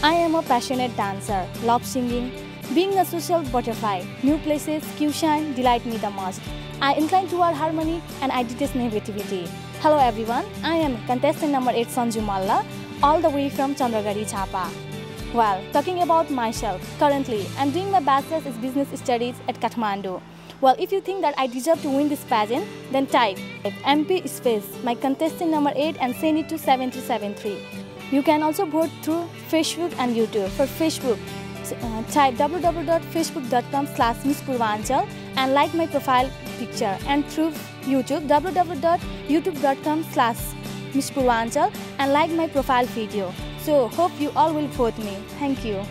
I am a passionate dancer, love singing, being a social butterfly. New places, cue shine, delight me the most. I incline toward harmony and I detest negativity. Hello everyone, I am contestant number 8 Sanju Malla, all the way from Chandragadhi Jhapa. Well, talking about myself, currently I'm doing my bachelor's in business studies at Kathmandu. Well, if you think that I deserve to win this pageant, then type MP space my contestant number 8 and send it to 7273. You can also vote through Facebook and YouTube. For Facebook, uh, type www.facebook.com slash misspurwanchal and like my profile picture. And through YouTube, www.youtube.com slash misspurwanchal and like my profile video. So hope you all will vote me. Thank you.